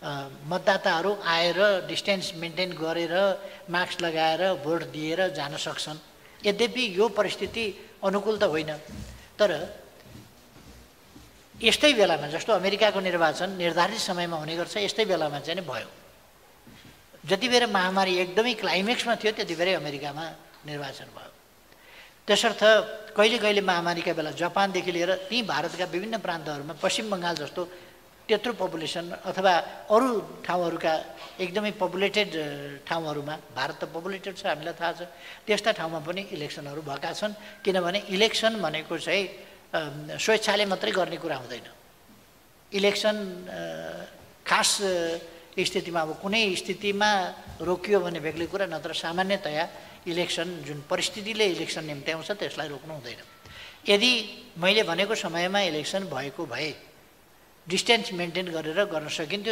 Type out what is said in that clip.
मतदाताहरू आएर distance maintain गरेर मास्क लगाएर भोट दिएर जान सक्छन्। यद्यपि यो परिस्थिति अनुकूल त होइन तर यस्तै बेलामा जस्तो अमेरिकाको निर्वाचन निर्धारित समयमा हुने गर्छ यस्तै बेलामा चाहिँ भयो। जति बेर महामारी एकदमै क्लाइमेक्समा थियो त्यति बेरै अमेरिकामा निर्वाचन भयो। त्यसर्थ कहिले कहिले महामारीका बेला जापानदेखि लिएर ती भारतका विभिन्न प्रान्तहरूमा पश्चिम बङ्गाल जस्तो त्यत्रो पपुलेसन अथवा अरू ठाउँहरूका एकदमै पपुलेटेड ठाउँहरूमा भारत त पपुलेटेड छ हामीलाई थाहा छ। त्यस्ता ठाउँमा पनि इलेक्सनहरू भएका छन् किनभने इलेक्सन भनेको चाहिँ स्वेच्छाले मात्रै गर्ने कुरा हुँदैन। इलेक्सन खास स्थितिमा अब कुनै स्थितिमा रोकियो भने बेग्लै कुरा नत्र। सामान्यतया इलेक्सन जुन परिस्थितिले इलेक्सन निम्त्याउँछ त्यसलाई रोक्नु हुँदैन। यदि मैले भनेको समयमा इलेक्सन भएको भए डिस्टेन्स मेन्टेन गरेर गर्न सकिन्थ्यो।